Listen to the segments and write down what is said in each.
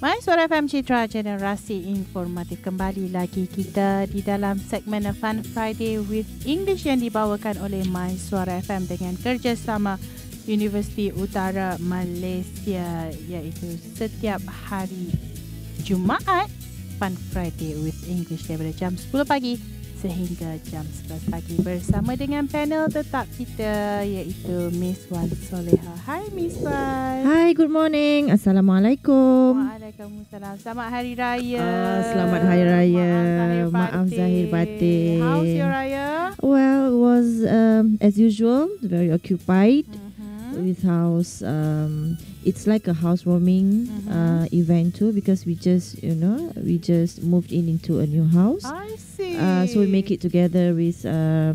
My Suara FM Citra Generasi Informatif. Kembali lagi kita di dalam segmen Fun Friday with English yang dibawakan oleh My Suara FM dengan kerjasama Universiti Utara Malaysia iaitu setiap hari Jumaat Fun Friday with English daripada jam 10 pagi sehingga jam 11 pagi bersama dengan panel tetap kita iaitu Miss Wan Soleha. Hai Miss Wan. Hi, good morning. Assalamualaikum. Waalaikumsalam. Selamat Hari Raya. Ah, selamat Hari Raya. Maaf zahir batin. Maaf zahir batin. How's your Raya? Well, it was um, as usual, very occupied Mm-hmm. with house. Um, it's like a housewarming Mhm. uh, event too because we just, you know, we just moved in into a new house. I see. Uh, so we make it together with uh,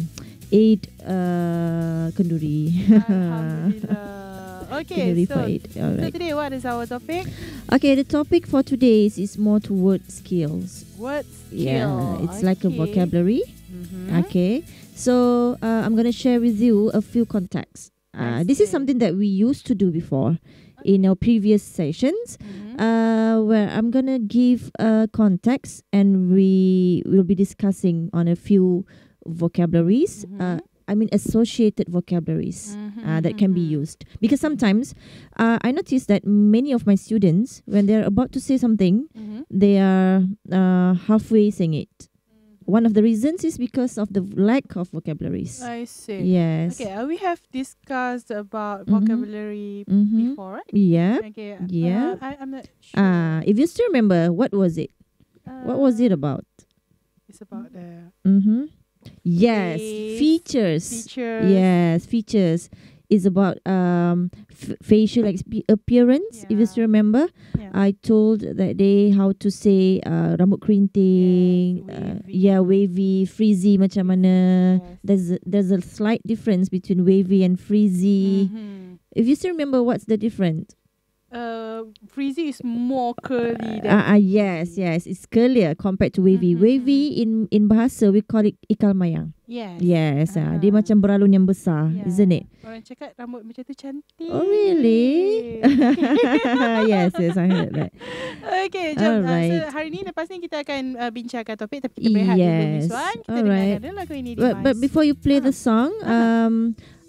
eight uh, kenduri. Okay, so, for eight. All so today what is our topic? Okay, the topic for today is, is more to word skills. Word Yeah, it's like a Okay. vocabulary. Mhm. Okay, so uh, I'm gonna share with you a few contacts. I Uh, this is something that we used to do before in our previous sessions, Mhm. uh, where I'm gonna give uh, context and we will be discussing on a few vocabularies. Uh, Mhm. I mean associated vocabularies uh, that can be Mhm. used because sometimes uh, I notice that many of my students when they're about to say something Mhm. they are uh, halfway saying it. One of the reasons is because of the lack of vocabularies. I see. Yes. Okay, uh, we have discussed about Mhm. vocabulary Mhm. before, right? Yeah. Okay. Yeah. Uh, I, I'm not sure. Uh, if you still remember, what was it? What was it Uh, about? It's about the Mm-hmm. Yes, features. features. Yes, features is about um f- facial exp- appearance. If you still remember, Yeah. I told that day how to say uh, rambut kerinting, Yes, uh, yeah, wavy, frizzy macam mana. Yes. There's a, there's a slight difference between wavy and frizzy. Mhm. If you still remember, what's the difference? Uh, frizzy is more curly than Ah, uh, yes, yes, it's curlier compared to wavy. Mhm, Wavy in in bahasa we call it ikal mayang. Yes. Yes, ah, dia Ah. macam beralun yang besar, Yeah. isn't it? Orang cakap rambut macam tu cantik. Oh really? yes, yes, I heard that. okay, jom. Uh, so Alright. hari ni lepas ni kita akan uh, bincangkan topik tapi kita berehat dulu Miss Yes. Kita Alright. dengarkan dulu lagu ini But but before you play the Ah. song, um,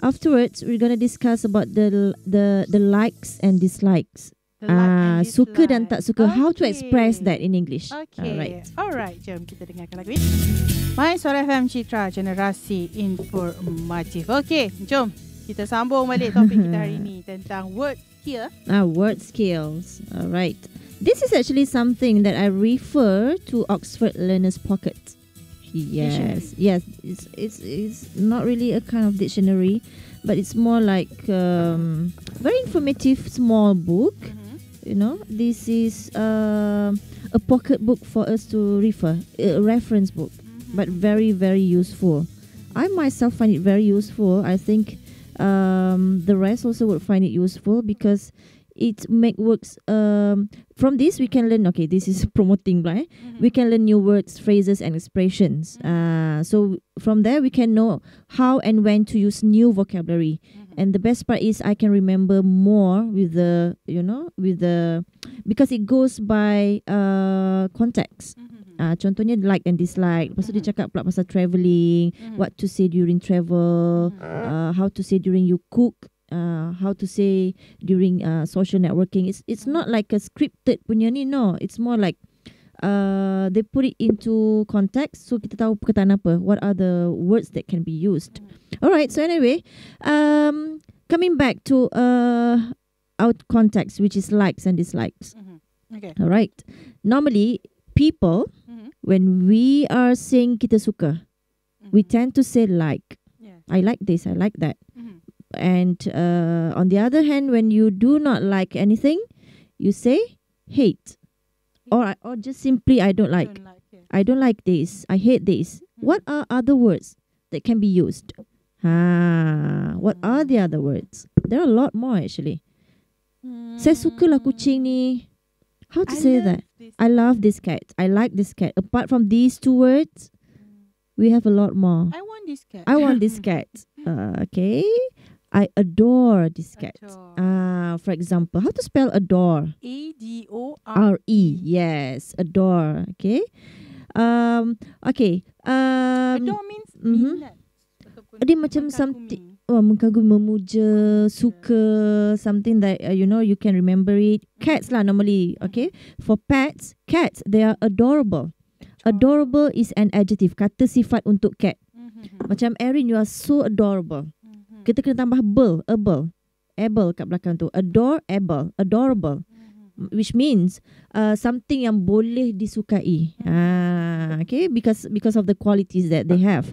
afterwards we're gonna discuss about the the the likes and dislikes. Like Ah, and suka dan tak suka. How to express Okay. that in English? Okay. Alright. Alright, jom kita dengarkan lagu ini. My Suara FM Citra Generasi Informatif. Okay, jom kita sambung balik topik kita hari ini tentang word here. Ah, word skills. All right. This is actually something that I refer to Oxford Learner's Pocket. Yes, yes. It's it's it's not really a kind of dictionary, but it's more like um, very informative small book. Mhm. You know, this is um a pocket book for us to refer, a reference book, but very very useful. I myself find it very useful. I think um, the rest also would find it useful because it make works. Um, from this we can learn. Okay, this is promoting, right? Mhm. We can learn new words, phrases, and expressions. Uh, so from there we can know how and when to use new vocabulary. Mhm. And the best part is I can remember more with the you know with the because it goes by uh context. Mhm. Uh, contohnya like and dislike. Lepas tu dia Mhm. cakap pula pasal travelling, Mhm. what to say during travel, Mhm. uh, how to say during you cook, uh, how to say during uh, social networking. It's it's not like a scripted punya ni no. It's more like uh, they put it into context so kita tahu perkataan apa. What are the words that can be used? Alright. So anyway, um, coming back to uh, our context, which is likes and dislikes. Mhm. Okay. Alright. Normally, people Mhm. when we are saying kita suka, we Mhm. tend to say like. Yeah. I like this. I like that. And uh, on the other hand, when you do not like anything, you say hate, or or just simply I don't like. Don't like. I don't like this. I hate this. What are other words that can be used? Ah, what are the other words? There are a lot more actually. Saya suka lah kucing ni. How to I say that? I love this cat. I like this cat. Apart from these two words, we have a lot more. I want this cat. I want this cat. Uh, okay. I adore this cat. Adore. Ah, for example, how to spell adore? A D O R R E. Yes, adore. Okay. Um. Okay. Um. Adore means mhm. minat. Dia macam mengkagumi. something Oh, mengagumi, memuja, suka, something that uh, you know you can remember it. Cats lah normally, okay. For pets, cats they are adorable. Adorable is an adjective, kata sifat untuk cat. Mhm, Macam Erin, you are so adorable. Kita kena tambah able, able, able kat belakang tu. Adorable, adorable, mhm. which means uh, something yang boleh disukai. Ah, okay, because because of the qualities that they have.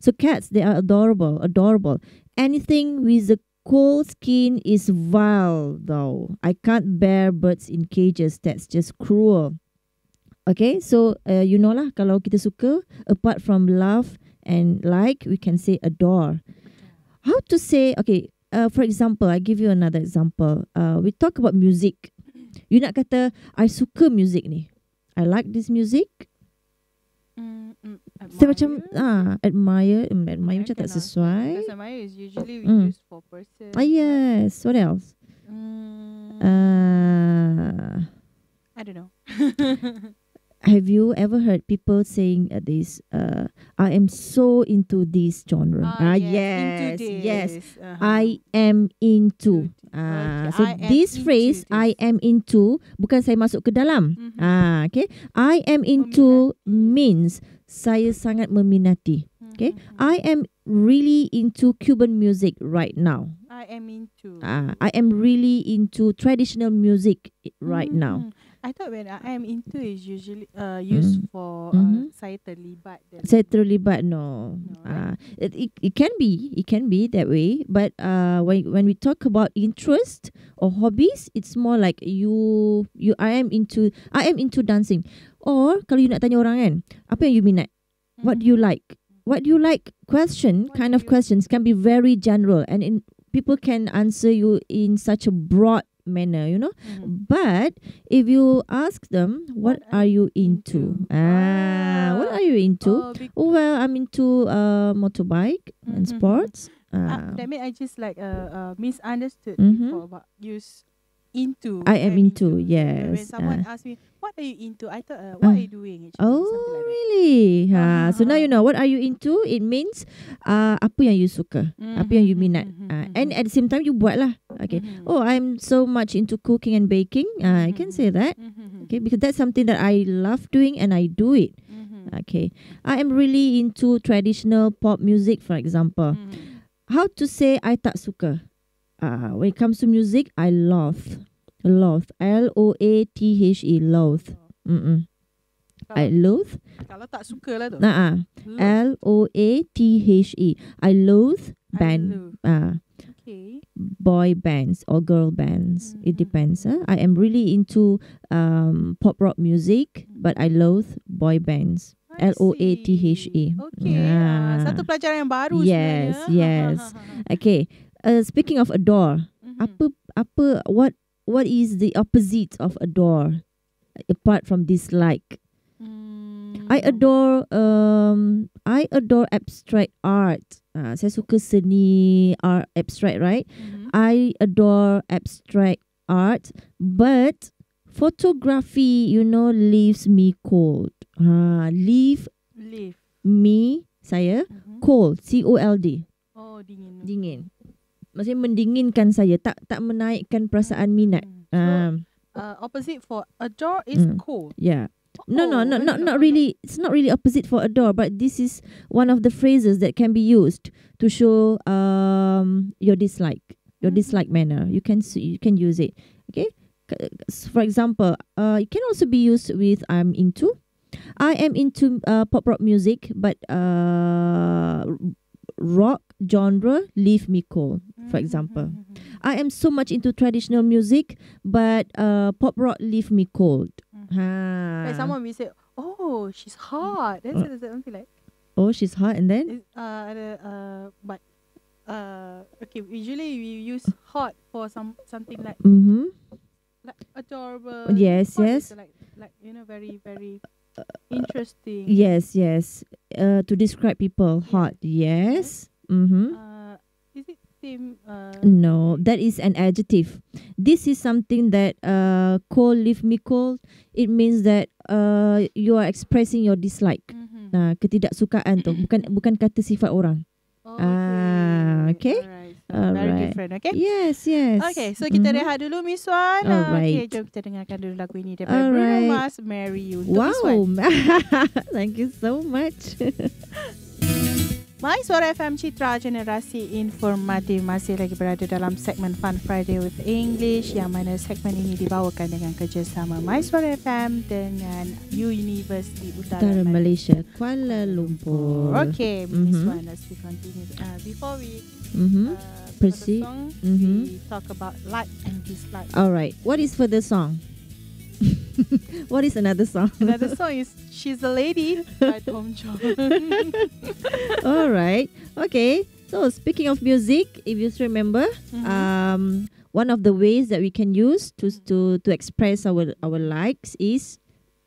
So cats, they are adorable, adorable. Anything with a cold skin is vile, though. I can't bear birds in cages. That's just cruel. Okay, so uh, you know lah, kalau kita suka, apart from love and like, we can say adore. How to say? Okay, uh, for example, I give you another example. Uh, we talk about music. You nak kata, I suka music ni. I like this music. Mm, mm, Saya macam admire. ah admire, mm, admire macam tak sesuai. Because admire is usually we Mm. use for person. Ah yes. What else? Mm, Uh, I don't know. have you ever heard people saying uh, this? Uh, I am so into this genre. Ah, yes, into yes. this. Uh-huh. I am into. Ah, Okay, so I this phrase this. I am into bukan saya masuk ke dalam. Mhm. Ah, okay. I am into means saya sangat meminati. okay. Mhm. I am really into Cuban music right now. I am into. Ah, I am really into traditional music right now. Mm. I thought when I am into is usually uh used Mm. for Mhm. uh, saya terlibat. dalam- Saya terlibat no. No, Ah, it, it it can be it can be that way, but uh when when we talk about interest or hobbies, it's more like you you I am into I am into dancing. Or kalau you nak tanya orang kan, apa yang you minat? What do you like? What do you like? Question What kind of questions can be very general and in people can answer you in such a broad manner, you know. Mhm. But if you ask them, what, What are you into? into? Ah, what Ah, are you into? Oh, Oh well, I'm into uh, motorbike and Mhm. sports. uh, Uh, that mean I just like uh, uh misunderstood Mhm. before about use into. I am into, When- When yes, someone uh. asks me, "What are you into?" I thought, uh, "What Uh. are you doing?" Actually, oh like really? Ha. So now Ah. you know what are you into? It means uh, apa yang you suka, apa yang you Mhm, minat. Uh, and at the same time you buat lah. Okay. mhm. Oh, I'm so much into cooking and baking. Uh, I can say that. Mhm, Okay, because that's something that I love doing and I do it. mhm, Okay. I am really into traditional pop music, for example. mhm. How to say I tak suka? Uh, when it comes to music, I loathe. Loathe. L O A T H E. Loathe. Mm-mm. I loathe. kalau tak suka lah tu. Nah, Loathe. L O A T H E. I loathe band. Uh, Okay. boy bands or girl bands. It Mhm. depends. Huh? I am really into um, pop rock music, but I loathe boy bands. L O A T H E. Okay. Ah. ah, Satu pelajaran yang baru Yes, sebenarnya. yes. Okay. Uh, speaking of adore, Mhm. apa apa what what is the opposite of adore apart from dislike? I adore um I adore abstract art. Uh, saya suka seni art abstract, right? Mhm. I adore abstract art, but photography, you know, leaves me cold. Ha, leave Leave. me saya Mhm. cold. C O L D. Oh, dingin. Dingin. Maksudnya mendinginkan saya, tak tak menaikkan perasaan minat. Hmm. So, Um, uh, opposite for adore is Mm. cold. yeah. No, no, Oh, no, I not not really. It's not really opposite for adore, but this is one of the phrases that can be used to show um your dislike, your Mhm. dislike manner. You can you can use it. Okay. For example, uh, it can also be used with I'm into. I am into uh, pop rock music, but uh, rock genre leave me cold. For Mhm, example, mhm, mhm, I am so much into traditional music, but uh, pop rock leave me cold. Ha. Like someone will say, "Oh, she's hot." That's Uh. uh, something like Oh, she's hot, and then uh, uh, but uh, okay. Usually we use hot for some something like mm-hmm. like adorable. Yes, Hot yes. like like you know very very interesting. yes, yes. Uh, to describe people, hot. Yes. Mm-hmm. Uh, theme. Uh, No, that is an adjective. This is something that uh cold leave me cold. It means that uh you are expressing your dislike. mhm. Nah, ketidaksukaan tu bukan bukan kata sifat orang. Oh, Ah, okay. Alright. So very Alright. different. Okay. Yes, yes. Okay, so kita Mhm. rehat dulu Miss Wan. Ah, Alright. Okay, jom kita dengarkan dulu lagu ini daripada Bruno Alright. Mars, Marry You. Wow. Thank you so much. My Suara FM Citra Generasi Informatif masih lagi berada dalam segmen Fun Friday with English yang mana segmen ini dibawakan dengan kerjasama My Suara FM dengan University Utara Utara Malaysia. Malaysia, Kuala Lumpur. Okay, Miss Mhm. Wan, let's we continue. Uh, before we Mhm. uh, Proceed. song, Mhm. we talk about like and dislike. All right. What is for the song? what is another song? Another song is She's a Lady by Tom Jones. All right. Okay. So speaking of music, if you remember, Mhm. um, one of the ways that we can use to to to express our our likes is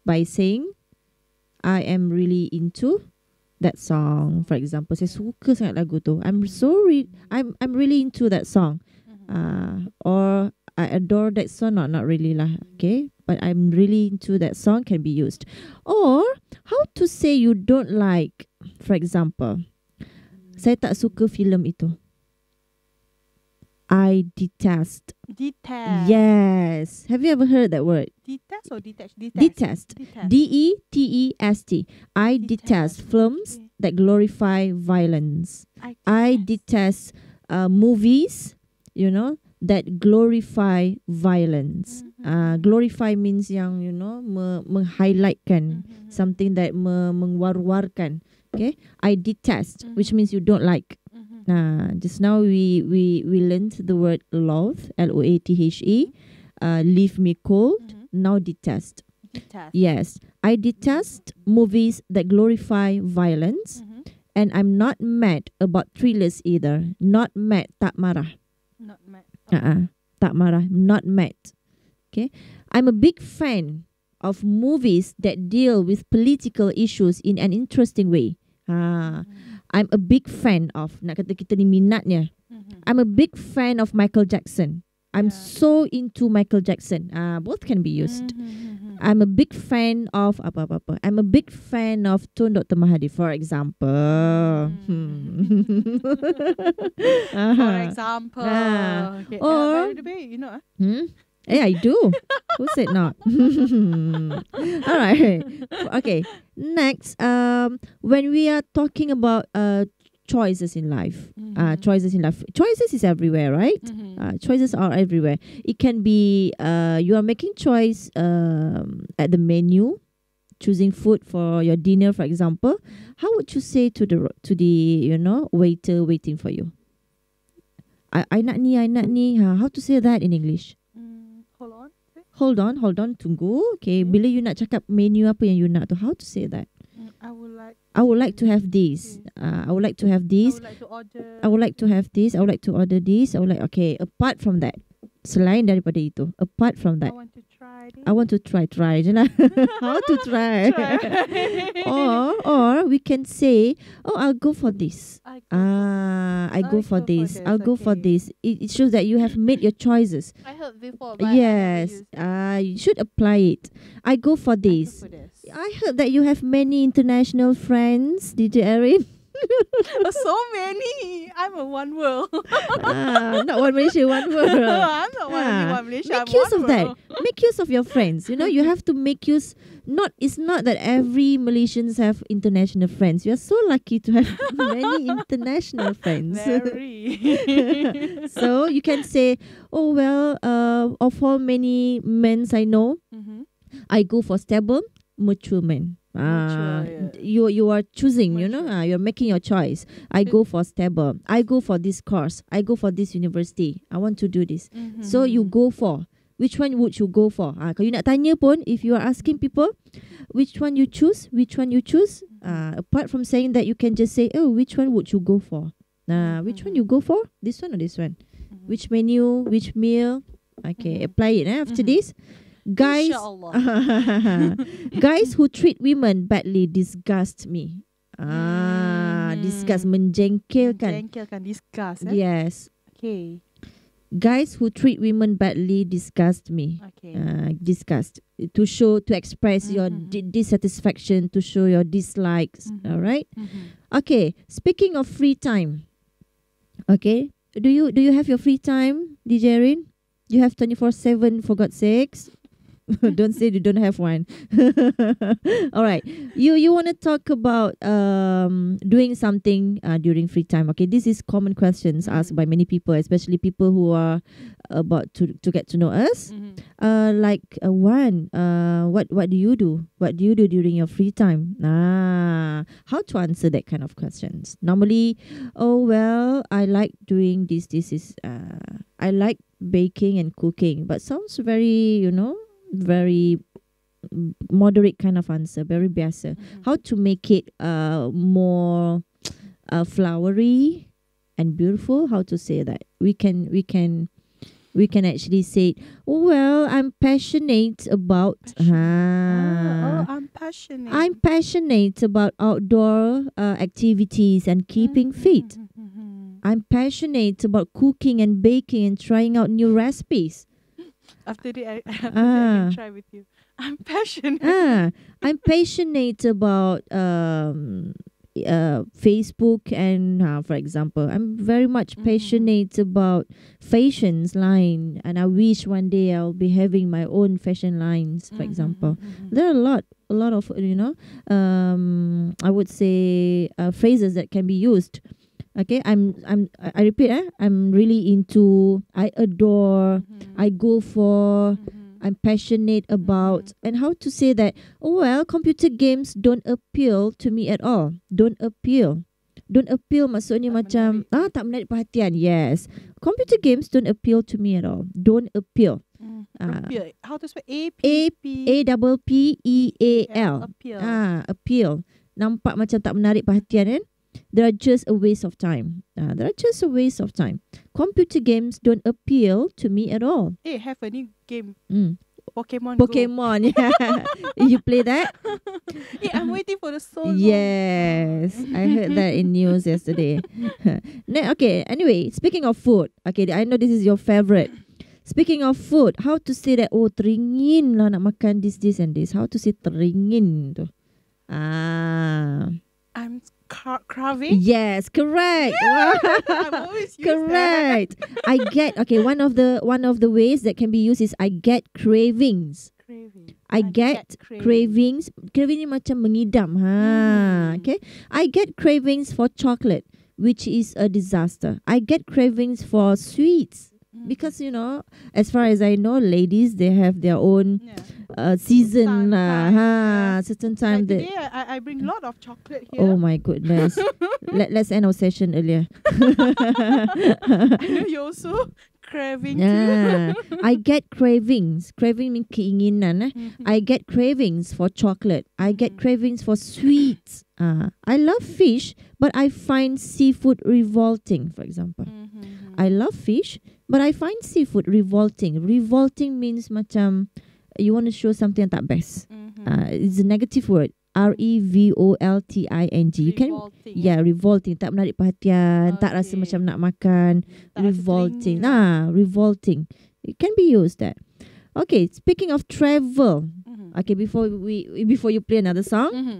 by saying, "I am really into that song." For example, saya suka sangat lagu tu. I'm so re- I'm I'm really into that song. Mhm. Uh, or I adore that song. Not not really lah. Okay. But I'm really into that song can be used. Or how to say you don't like, for example, saya tak suka filem itu. I detest. Detest. Yes. Have you ever heard that word? Detest or detach? Detest. Detest. Detest. D E T E S T. I detest Detest. films Okay. that glorify violence. I, I detest uh, movies, you know, that glorify violence. Mhm. Uh, glorify means yang, you know, me- meng-highlightkan Mhm. something that me- mengwar-warkan. Okay, I detest, which Mhm. means you don't like. Mhm. Nah, just now we we we learned the word loathe, L O A T H E. Uh, leave me cold. Mhm. Now detest. Detest. Yes, I detest movies that glorify violence, Mhm. and I'm not mad about thrillers either. Not mad, tak marah. Not mad. Uh-uh. Tak marah, not mad. Okay, I'm a big fan of movies that deal with political issues in an interesting way. Ah, I'm a big fan of. Nak kata kita ni minatnya. Mhm. I'm a big fan of Michael Jackson. I'm Yeah. so into Michael Jackson. Ah, both can be used. Mhm, mhm. I'm a big fan of apa apa apa. I'm a big fan of Tun Dr. Mahathir, for example. Hmm. For example. Ah. Okay. Or- uh, by you know, ah, Hmm? Eh, I do. Who said not? All right. Okay. Next, um, when we are talking about uh choices in life, uh, Mhm. choices in life, choices is everywhere, right? Mhm. Uh, choices are everywhere. It can be uh, you are making choice um, at the menu, choosing food for your dinner, for example. How would you say to the to the you know waiter waiting for you? I I nak ni, I nak ni. How to say that in English? Mm, hold on. Hold on, hold on, tunggu. Okay, Okay. bila you nak cakap menu apa yang you nak tu, how to say that? I would like. I would like to have this. Uh, I would like to have I this. would like to order. I would like to have this. I would like to order this. I would like okay. Apart from that, selain daripada itu, apart from I that, want to I want to try try You know? How to try? Try. or or we can say, oh, I'll go for this. I go for- Ah, I go for go for this. I'll go for this. It, it shows that you have made your choices. I heard before, yes. Ah, you should apply it. I go for I go this. for this. I heard that you have many international friends, DJ Arin. so many. I'm a one world. ah, not one Malaysia, one world. I'm not one, Ah, one Malaysia. make I'm use of that. Make use of your friends. You know, you have to make use. Not it's not that every Malaysians have international friends. You are so lucky to have many international friends. So you can say, oh well, uh, of all many men I know, Mhm. I go for stable, mature men. Yeah. you you are choosing, you know, ah, you're making your choice. I go for stable. I go for this course. I go for this university. I want to do this. Mhm. So you go for which one would you go for? Ah, kalau you nak tanya pun, if you are asking people, which one you choose, which one you choose. Ah, apart from saying that, you can just say, oh, which one would you go for? Nah, which one Mhm. you go for? This one or this one? Mhm. Which menu? Which meal? Okay, Mhm. apply it. Eh, after this, guys. Guys who treat women badly disgust me. Ah, disgust Hmm. menjengkelkan. Jengkelkan discuss. Eh? Yes. Okay. Guys who treat women badly disgust me. Okay. Uh, disgust to show to express your Mhm. di- dissatisfaction to show your dislikes Mhm. all right Mhm. okay speaking of free time okay do you do you have your free time DJ you have 24/7 for God's sakes don't say you don't have one. All right. You you want to talk about um doing something uh, during free time. Okay this is common questions asked Mhm. by many people especially people who are about to to get to know us. Mhm. uh like uh, one uh what what do you do? What do you do during your free time? Ah how to answer that kind of questions. Normally oh well i like doing this this is uh i like baking and cooking but sounds very you know very moderate kind of answer very biasa Mhm. how to make it uh more uh, flowery and beautiful how to say that we can we can we can actually say oh, well i'm passionate about Passionate. Ah. Oh, I'm passionate. i'm passionate about outdoor uh, activities and keeping fit Mhm, mhm, mhm. i'm passionate about cooking and baking and trying out new recipes After the, I, after I Ah. try with you. I'm passionate. ah, I'm passionate about um, uh, Facebook and, uh, for example, I'm very much Mhm. passionate about fashions line, and I wish one day I'll be having my own fashion lines. For Mhm, example, mhm, mhm. there are a lot, a lot of you know, um, I would say uh, phrases that can be used. Okay, I'm, I'm, I repeat, eh, I'm really into, I adore, Mhm, I go for. mhm. I'm passionate about and how to say that oh well computer games don't appeal to me at all don't appeal don't appeal maksudnya Tak macam menarik. ah tak menarik perhatian yes computer games don't appeal to me at all don't appeal Mm. Ah. Appeal. How to spell A P A- P a double p e a l Appeal. ah appeal nampak macam tak menarik perhatian kan they are just a waste of time ah they are just a waste of time computer games don't appeal to me at all Eh, have a new game. mm. Pokemon. Go. Pokemon yeah you play that Eh, I'm waiting for the so long. Yes, I heard that in news yesterday. Ne- okay, anyway, speaking of food, okay, I know this is your favorite. Speaking of food, how to say that? Oh, teringin lah nak makan this, this and this. How to say teringin tu? Ah, I'm car- craving. yes, correct. Wow. I'm always use that. correct. I get okay. One of the one of the ways that can be used is I get cravings. Craving. I get cravings. Craving ni macam mengidam. Ha, Hmm. okay. I get cravings for chocolate, which is a disaster. I get cravings for sweets Mm. because you know, as far as I know, ladies they have their own Yeah. uh, season. Lah. ha, yes. certain time Like today, I, I bring a lot of chocolate here. Oh my goodness. Let, let's end our session earlier. I know you also craving yeah. too. I get cravings. Craving means keinginan. Eh? Mhm. I get cravings for chocolate. I get Mhm. cravings for sweets. Uh, I love fish, but I find seafood revolting, for example. Mhm, I love fish, but I find seafood revolting. Revolting means macam you want to show something tak best. mhm. Uh, it's a negative word. R E V O L T I N G. You can yeah, revolting. Tak menarik perhatian, tak rasa Okay. macam nak makan. Tak rasa revolting. teringin. Ah, revolting. It can be used that. Okay, speaking of travel. Mhm. Okay, before we before you play another song. Mhm.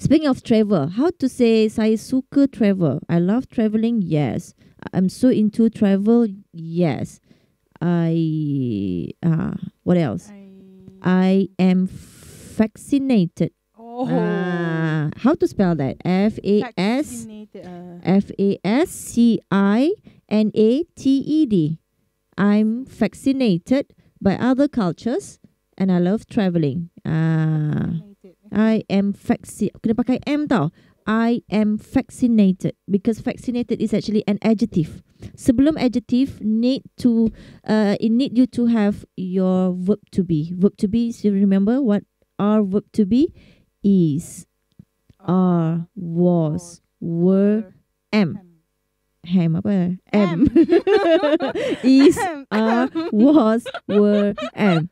Speaking of travel, how to say saya suka travel? I love traveling. Yes. I'm so into travel. Yes. I uh what else? I I am vaccinated. oh Ah, how to spell that? F A S uh, F A S C I N A T E D. I'm vaccinated by other cultures and I love traveling. Ah, vaccinated. I am vaccinated. Kena pakai M tau. I am vaccinated because vaccinated is actually an adjective. Sebelum adjective need to uh it need you to have your verb to be. Verb to be. So remember what our verb to be is, are, was, were, am. Ham apa? M. is, are, was, were, am.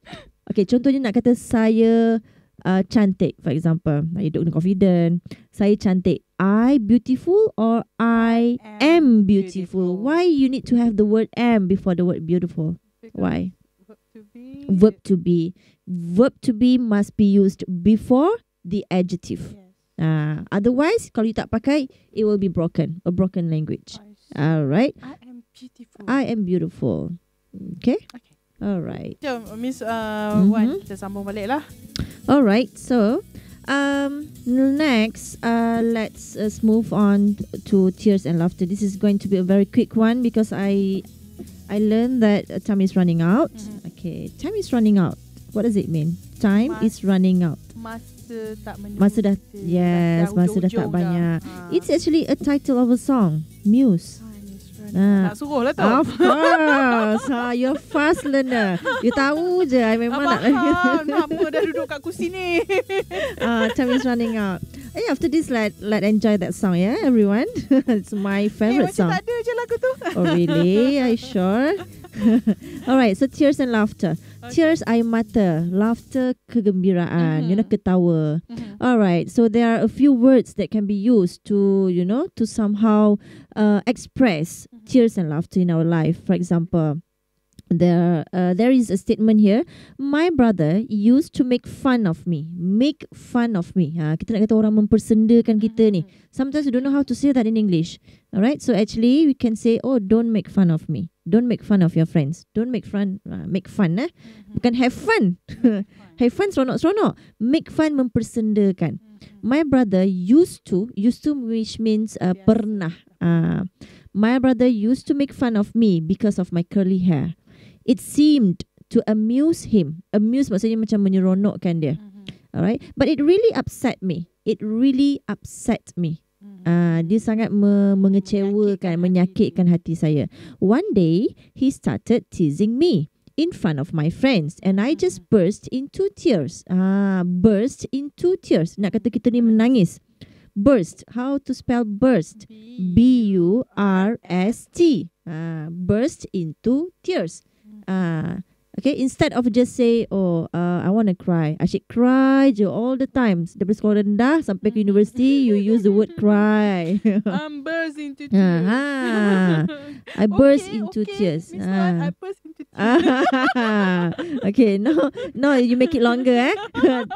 Okay, contohnya nak kata saya uh, cantik, for example. Hidup dengan confident. Saya cantik. I beautiful or I am Am beautiful. beautiful. Why you need to have the word am before the word beautiful? Because Why? Verb to be. Verb to be. Verb to be must be used before the adjective. Yes. Uh, otherwise, kalau you tak pakai, it will be broken. A broken language. I see. Alright. I am beautiful. I am beautiful. Okay. Okay. Alright. Jom, Miss uh, Mhm. Wan, kita sambung balik lah. Alright. So, um, next, uh, let's us move on to tears and laughter. This is going to be a very quick one because I, I learned that uh, time is running out. Mhm. Okay, time is running out. What does it mean? Time is running out. Masa tak menunggu Masa dah- yes, masa dah tak hujung-hujung banyak. dah. It's actually a title of a song, Muse. Nak suruh lah tu. Of course. ha, you're fast learner. You tahu je. I memang nak. Faham. Nama dah duduk kat kursi ni. uh, time is running out. Hey, after this, let let enjoy that song, yeah, everyone. it's my eh, favorite macam song. tak ada je lagu tu. Oh, really? Are you sure? All right. So tears and laughter. Tears air mata, laughter kegembiraan. You know, Mhm. ketawa. Mhm. All right. So there are a few words that can be used to, you know, to somehow uh, express Mhm. tears and laughter in our life. For example, there uh, there is a statement here. My brother used to make fun of me. Make fun of me. Ha, kita nak kata orang mempersendakan kita ni. Sometimes we don't know how to say that in English. All right. So actually, we can say, oh, don't make fun of me. Don't make fun of your friends. Don't make fun. Uh, make fun. Eh? Mhm. Bukan have fun. have fun seronok-seronok. Make fun mempersendakan. Mhm. My brother used to, used to which means uh, Biasa. pernah. Uh, my brother used to make fun of me because of my curly hair. It seemed to amuse him. Amuse maksudnya macam menyeronokkan dia. Mhm. Alright. But it really upset me. It really upset me. Uh, dia sangat me- mengecewakan, menyakitkan hati saya. One day, he started teasing me in front of my friends and I just burst into tears. Ah, burst into tears. Nak kata kita ni menangis. Burst. How to spell burst? B U R S T. Ah, burst into tears. Ah, okay. Instead of just say, oh, uh, I want to cry. I should cry je all the time. Daripada sekolah rendah sampai ke university, you use the word cry. I'm burst into tears. I burst Okay, into okay, tears. Miss Ah. I burst into tears. Okay, no, no, you make it longer, eh?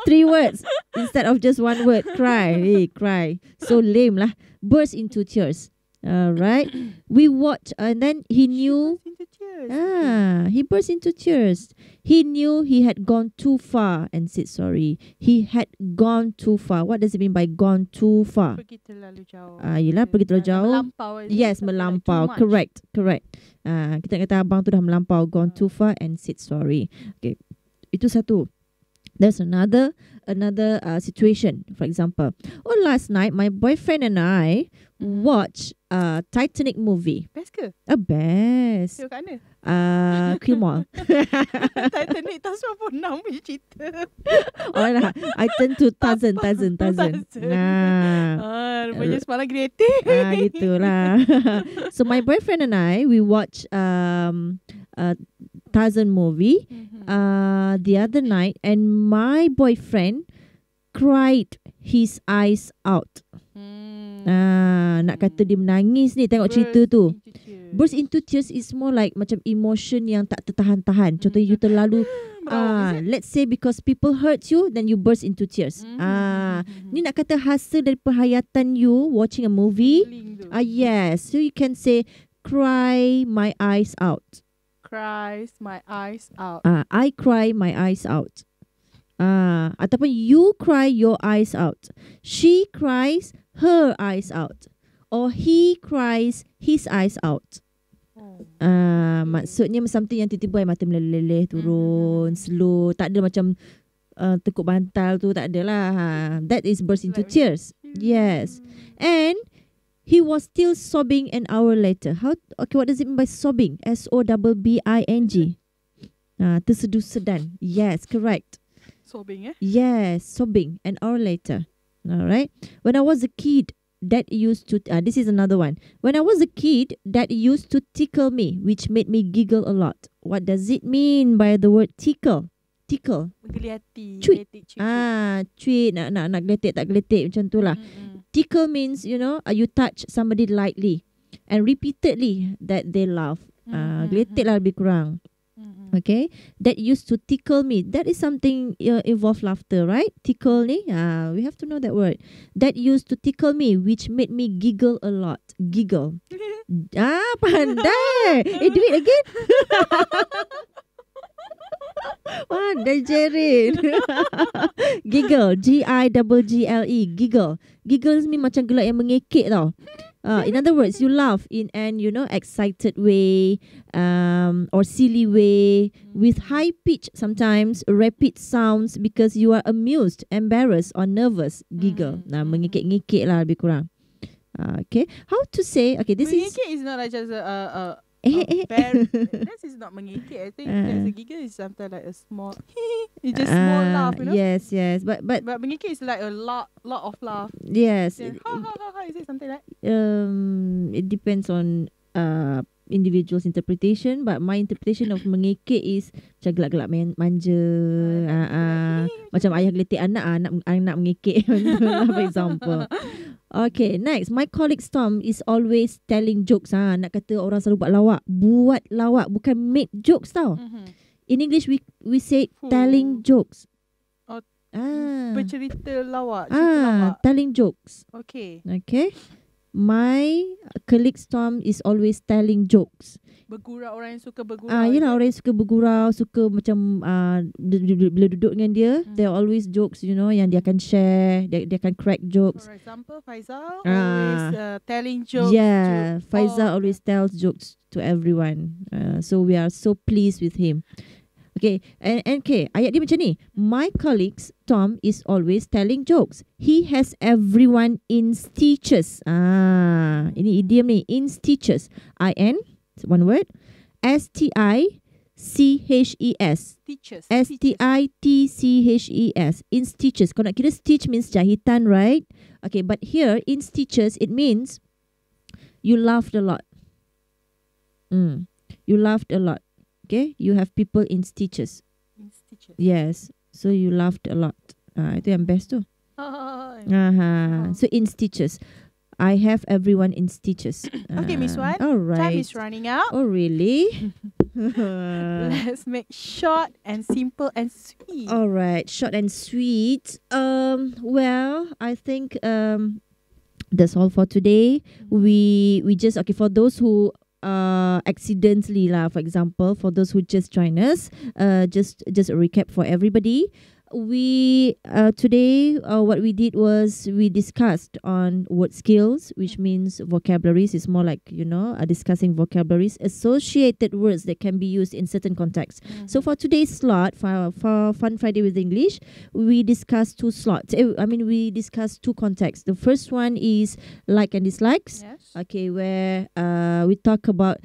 Three words instead of just one word. Cry, hey, cry. So lame lah. Burst into tears. All right. We watch, and then he knew. Tears. Ah, he burst into tears. He knew he had gone too far and said sorry. He had gone too far. What does it mean by gone too far? Pergi terlalu jauh. Ah, yelah, pergi terlalu jauh. Melampau. Yes, like melampau. correct, correct. Ah, kita kata abang tu dah melampau, gone too far and said sorry. Okay, itu satu. There's another another uh, situation. For example, oh last night my boyfriend and I Watched a Titanic movie. Best ke? A best. Tengok kat mana? Uh, Queen Mall. Titanic tahun 96 punya cerita. oh lah, I turn to Tarzan, Tarzan, Tarzan. Nah. Ah, rupanya semalam kreatif. ah gitulah. so my boyfriend and I we watch um a Tarzan movie Mhm. uh the other night and my boyfriend cried his eyes out. Hmm. Ah nak kata dia menangis ni tengok cerita Burst tu. into. Burst into tears is more like macam emotion yang tak tertahan-tahan. Contohnya you terlalu ah it? let's say because people hurt you then you burst into tears. Mhm, Ah mhm, ni nak kata hasil dari perhayatan you watching a movie. Ah yes, so you can say cry my eyes out. Cries my eyes out. Ah, I cry my eyes out. Ah, ataupun you cry your eyes out. She cries her eyes out. Or he cries his eyes out. Oh. Ah, maksudnya something yang tiba-tiba air mata meleleh turun, Mhm. slow, tak ada macam uh, tekuk bantal tu tak ada lah. Ha. That is burst into tears. Yes. And he was still sobbing an hour later. How okay what does it mean by sobbing? S O double B I N G. Ah, terseduh sedan. Yes, correct. Sobbing eh. Yes, sobbing an hour later. All right. When I was a kid, dad used to uh, this is another one. When I was a kid, dad used to tickle me, which made me giggle a lot. What does it mean by the word tickle? tickle. Menggeli hati. Cuit. geletik, cuit, cuit. Ah, cuit nak nak tak geletek macam tu lah. Mm, mm, Tickle means you know uh, you touch somebody lightly and repeatedly that they laugh. mm, Ah, lah lebih kurang. Mm, mm. Okay, that used to tickle me. That is something uh, involve laughter, right? Tickle ni, ah, we have to know that word. That used to tickle me, which made me giggle a lot. Giggle. ah, pandai. eh, do it again. Pandai Jerin. giggle. G-I-G-G-L-E. Giggle. Giggles ni macam gelak yang mengekek tau. Uh, in other words, you laugh in an you know excited way, um, or silly way with high pitch sometimes rapid sounds because you are amused, embarrassed or nervous. Giggle. Mm, Nah, mengekek-ngekek lah lebih kurang. Uh, okay, how to say? Okay, this is. Mengekek is not like just a, a, a Eh, eh. This is not mengekek. I think Uh. there's a giggle is something like a small. it's just small Ah, laugh, you know. Yes, yes, but but But mengekek is like a lot, lot of laugh. yes, Then, it, ha ha ha ha. Is it something like? um, it depends on uh individual's interpretation. But my interpretation of mengekek is macam gelak-gelak man- manja, ah, ah, macam ayah geletek anak, ah, anak anak mengekek, for example. Okay, next. My colleague Storm is always telling jokes. Ha, nak kata orang selalu buat lawak. Buat lawak, bukan make jokes tau. Mhm. In English, we we say Fuh. telling jokes. Oh, ah, Bercerita lawak. Cerita ah, lawak. telling jokes. Okay. Okay. My colleague Storm is always telling jokes. Bergurau orang yang suka bergurau. Ah, is yelah orang yang suka bergurau, suka macam ah du- bila duduk dengan dia, Hmm. there are always jokes, you know, yang dia akan share, dia, dia akan crack jokes. For example, Faizal Ah. always uh, telling jokes. yeah, to Faizal all always tells jokes to everyone. Uh, so we are so pleased with him. Okay, and, and okay, ayat dia macam ni. My colleagues, Tom, is always telling jokes. He has everyone in stitches. Ah, ini idiom ni, in stitches. I-N, one word. S-T-I-C-H-E-S. Teachers. E S-T-I-T-C-H-E-S. In stitches. Kau nak kira stitch means jahitan, right? Okay, but here, in stitches, it means you laughed a lot. Mm. You laughed a lot. Okay? You have people in stitches. Teachers. Yes. So you laughed a lot. Ah, itu yang best tu. Ah, Aha. So in stitches. I have everyone in stitches. Okay, Miss Ah, Wan, All right. Time is running out. Oh, really? Let's make short and simple and sweet. All right, short and sweet. Um, well, I think um, that's all for today. We we just okay for those who uh accidentally lah, for example, for those who just join us. Uh, just just a recap for everybody. We uh today uh, what we did was we discussed on word skills, which means vocabularies is more like you know uh, discussing vocabularies associated words that can be used in certain contexts. Mhm. So for today's slot for for Fun Friday with English, we discussed two slots. Eh, I mean, we discussed two contexts. The first one is like and dislikes. yes. Okay, where uh we talk about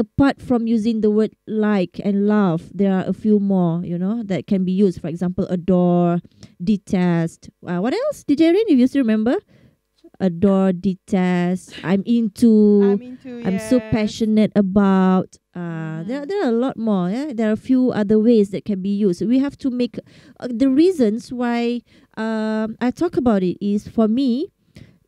apart from using the word like and love, there are a few more, you know, that can be used. For example, adore, detest. Uh, what else? Did Arin, if you still remember? Adore, detest. I'm into. I'm into. I'm so passionate about. Uh, there, Mhm. there are a lot more. Yeah, there are a few other ways that can be used. We have to make uh, the reasons why um, I talk about it is for me,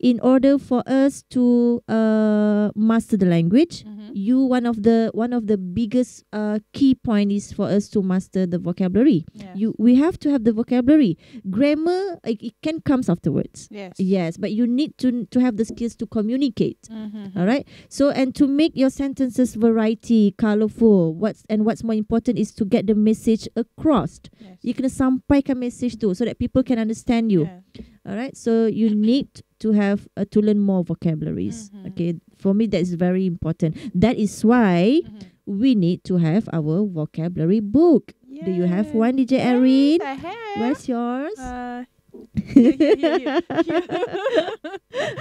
in order for us to uh, master the language. Mhm. You one of the one of the biggest uh, key point is for us to master the vocabulary. Yes. You we have to have the vocabulary. Grammar it, it can comes afterwards. Yes. Yes, but you need to to have the skills to communicate. Mhm. All right. So and to make your sentences variety, colorful, what's and what's more important is to get the message across. Yes. You kena sampaikan message tu so that people can understand you. Yeah. All right. So you need to have uh, to learn more vocabularies. Mhm. Okay. For me, that is very important. That is why Mhm. we need to have our vocabulary book. Do you have one, DJ Yes, Arin? I have. Where's yours? Uh.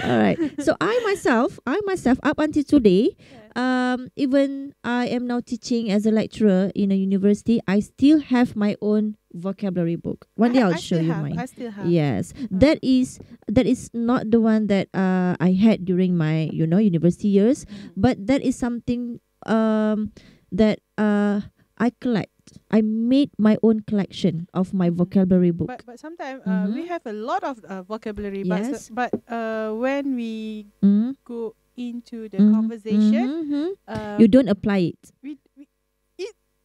All right. So I myself, I myself, up until today, um, even I am now teaching as a lecturer in a university, I still have my own vocabulary book. One day I- I'll I show you have, mine. I still have. Yes, that is that is not the one that uh, I had during my you know university years, Mhm. but that is something um, that uh, I collect. I made my own collection of my vocabulary book. But but sometimes uh, we Mhm. have a lot of uh, vocabulary, but Yes. s- but uh, when we Mm. go into the Mhm, conversation, uh, you don't apply it. we, we it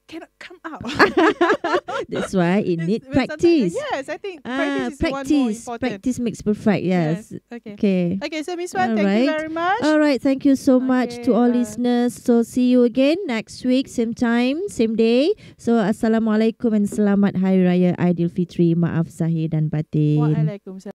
cannot come out. That's why it need practice. Yes, I think Ah, practice is one more practice. important. Practice makes perfect. Yes. Okay. Okay. Okay, so Miss Wan, All thank you right. very much. All right. Thank you so much to Okay, all uh, listeners. So see you again next week, same time, same day. So assalamualaikum and selamat Hari Raya Aidilfitri. Maaf zahir dan batin. Waalaikumsalam.